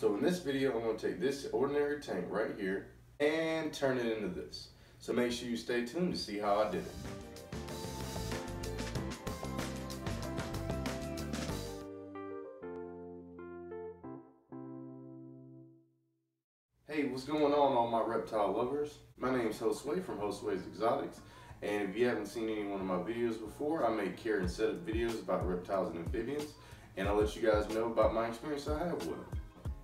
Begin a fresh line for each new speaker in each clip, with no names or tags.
So in this video, I'm gonna take this ordinary tank right here and turn it into this. So make sure you stay tuned to see how I did it. Hey, what's going on all my reptile lovers? My name is Josue from Josue's Exotics. And if you haven't seen any one of my videos before, I make care and setup videos about reptiles and amphibians. And I'll let you guys know about my experience I have with them.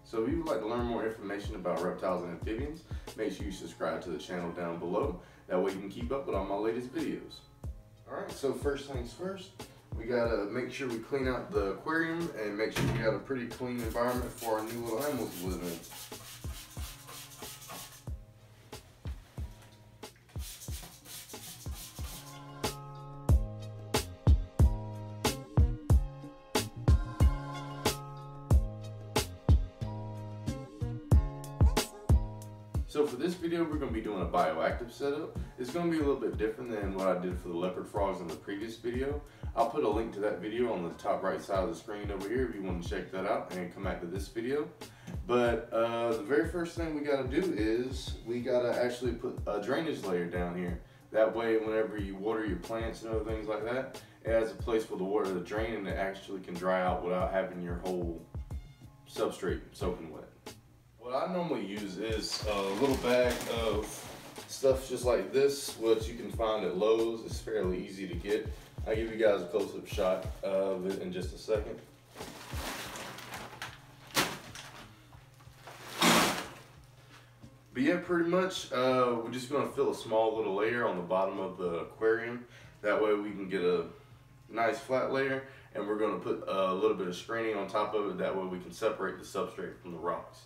So if you would like to learn more information about reptiles and amphibians, make sure you subscribe to the channel down below. That way you can keep up with all my latest videos. Alright, so first things first, we gotta make sure we clean out the aquarium and make sure we got a pretty clean environment for our new little animals to live in. So for this video, we're going to be doing a bioactive setup. It's going to be a little bit different than what I did for the leopard frogs in the previous video. I'll put a link to that video on the top right side of the screen over here if you want to check that out and come back to this video. But uh, the very first thing we got to do is we got to actually put a drainage layer down here. That way, whenever you water your plants and other things like that, it has a place for the water to drain and it actually can dry out without having your whole substrate soaking wet. What I normally use is a little bag of stuff just like this, which you can find at Lowe's. It's fairly easy to get. I'll give you guys a close-up shot of it in just a second. But yeah, pretty much, uh, we're just gonna fill a small little layer on the bottom of the aquarium. That way we can get a nice flat layer and we're gonna put a little bit of screening on top of it. That way we can separate the substrate from the rocks.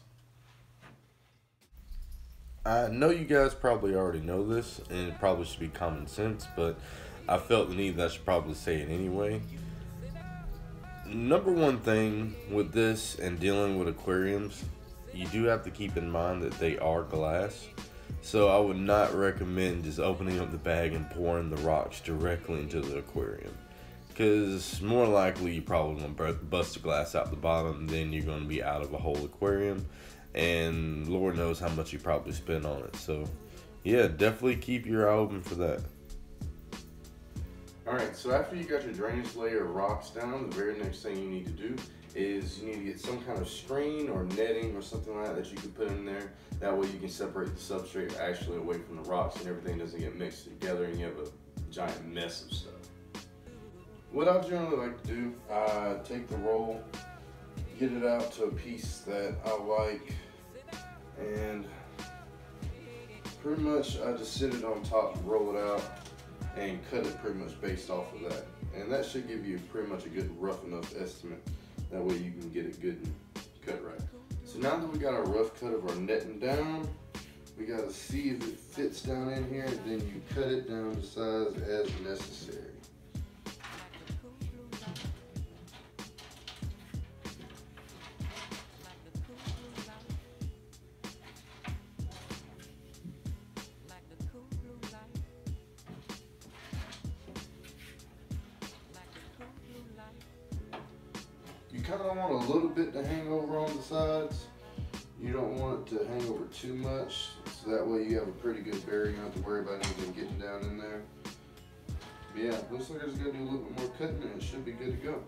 I know you guys probably already know this, and it probably should be common sense, but I felt the need that I should probably say it anyway. Number one thing with this and dealing with aquariums, you do have to keep in mind that they are glass. So I would not recommend just opening up the bag and pouring the rocks directly into the aquarium. Because more likely you're probably going to bust the glass out the bottom, then you're going to be out of a whole aquarium and Lord knows how much you probably spend on it. So, yeah, definitely keep your eye open for that. All right, so after you got your drainage layer of rocks down, the very next thing you need to do is you need to get some kind of screen or netting or something like that that you can put in there. That way you can separate the substrate actually away from the rocks and everything doesn't get mixed together and you have a giant mess of stuff. What I generally like to do, I take the roll, get it out to a piece that I like and pretty much I just sit it on top, and roll it out and cut it pretty much based off of that and that should give you pretty much a good rough enough estimate that way you can get it good and cut right. So now that we got our rough cut of our netting down we got to see if it fits down in here then you cut it down to size as necessary. You kind of want a little bit to hang over on the sides. You don't want it to hang over too much, so that way you have a pretty good bearing. You don't have to worry about anything getting down in there. But yeah, looks like I just gotta do a little bit more cutting and it should be good to go.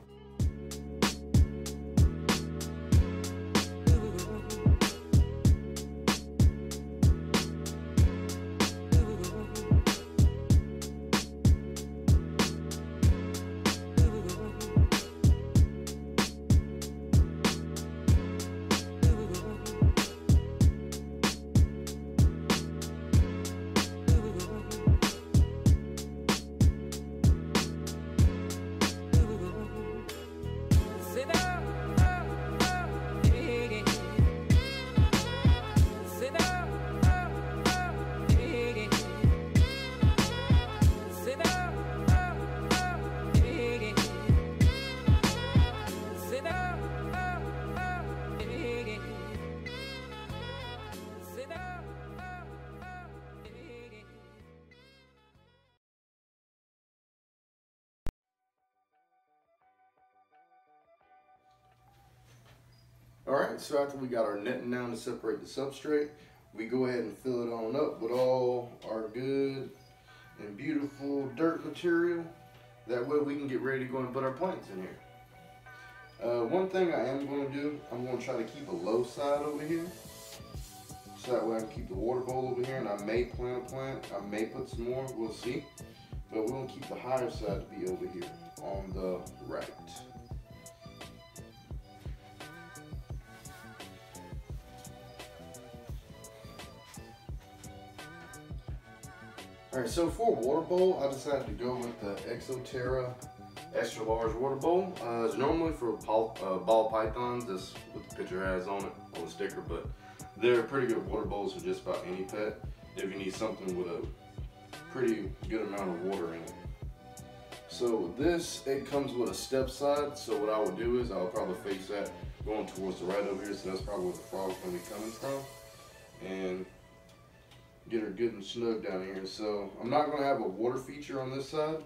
Alright, so after we got our netting down to separate the substrate, we go ahead and fill it on up with all our good and beautiful dirt material. That way we can get ready to go and put our plants in here. Uh, one thing I am going to do, I'm going to try to keep a low side over here. So that way I can keep the water bowl over here and I may plant a plant. I may put some more, we'll see. But we're going to keep the higher side to be over here on the right. Alright, so for water bowl, I decided to go with the Exo Terra extra large water bowl. Uh, it's normally for ball, uh, ball pythons, that's what the picture has on it, on the sticker, but they're pretty good water bowls for just about any pet if you need something with a pretty good amount of water in it. So this, it comes with a step side, so what I would do is I'll probably face that going towards the right over here, so that's probably where the frog's gonna be coming from. Get her good and snug down here. So I'm not gonna have a water feature on this side,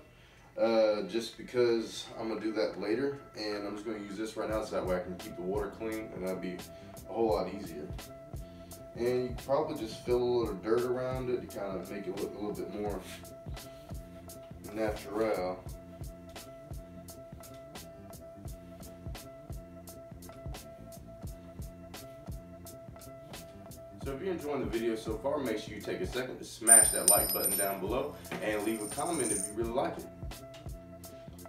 uh, just because I'm gonna do that later. And I'm just gonna use this right now so that way I can keep the water clean and that'd be a whole lot easier. And you probably just fill a little dirt around it to kind of make it look a little bit more natural. So if you're enjoying the video so far, make sure you take a second to smash that like button down below and leave a comment if you really like it.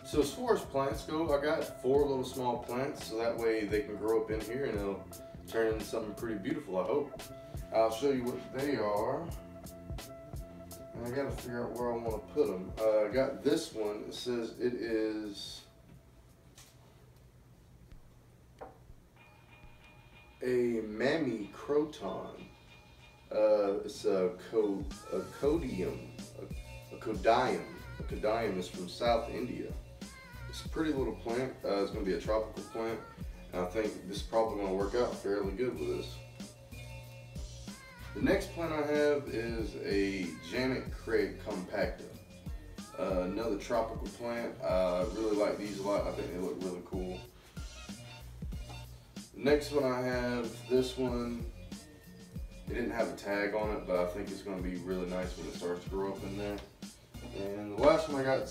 So as far as plants go, I got four little small plants so that way they can grow up in here and they'll turn into something pretty beautiful, I hope. I'll show you what they are. And I gotta figure out where I wanna put them. Uh, I got this one, it says it is a Mammy Croton. Uh, it's a, co a codium, a, a codium. A codium is from South India. It's a pretty little plant. Uh, it's going to be a tropical plant. And I think this is probably going to work out fairly good with this. The next plant I have is a Janet Craig compacta. Uh, another tropical plant. I really like these a lot. I think they look really cool. Next one I have, this one, it didn't have a tag on it, but I think it's going to be really nice when it starts to grow up in there. And the last one I got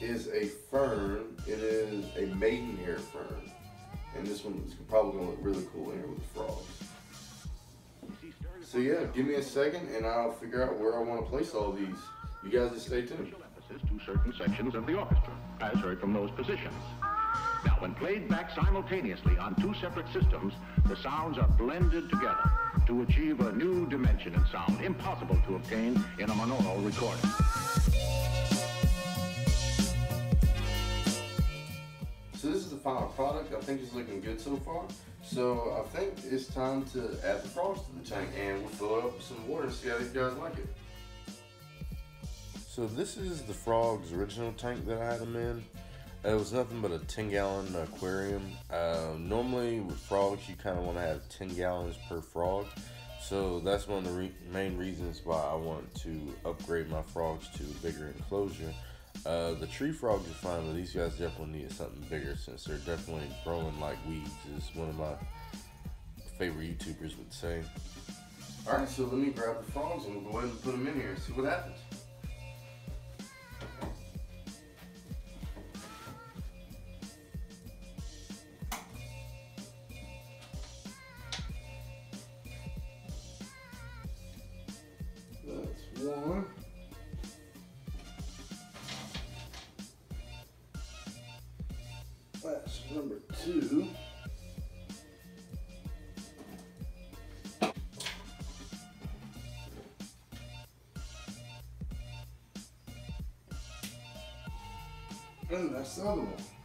is a fern. It is a maidenhair fern. And this one is probably going to look really cool in here with the frogs. So yeah, give me a second and I'll figure out where I want to place all these. You guys just stay tuned.
To certain sections of the orchestra, as heard from those positions. Now, when played back simultaneously on two separate systems, the sounds are blended together to achieve a new dimension in sound, impossible to obtain in a monaural recording.
So this is the final product. I think it's looking good so far. So I think it's time to add the frogs to the tank and we'll fill it up with some water and see how you guys like it. So this is the frogs original tank that I had them in. It was nothing but a 10 gallon aquarium. Uh, normally with frogs, you kind of want to have 10 gallons per frog. So that's one of the re main reasons why I want to upgrade my frogs to a bigger enclosure. Uh, the tree frogs are fine, but these guys definitely need something bigger since they're definitely growing like weeds, is one of my favorite YouTubers would say. Alright, so let me grab the frogs and we'll go ahead and put them in here and see what happens. Number two. And that's the other one.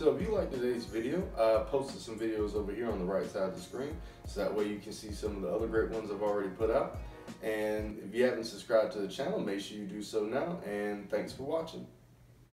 So if you like today's video, I posted some videos over here on the right side of the screen, so that way you can see some of the other great ones I've already put out. And if you haven't subscribed to the channel, make sure you do so now. And thanks for watching.